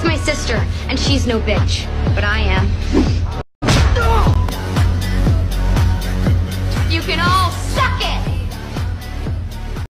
That's my sister, and she's no bitch. But I am. You can all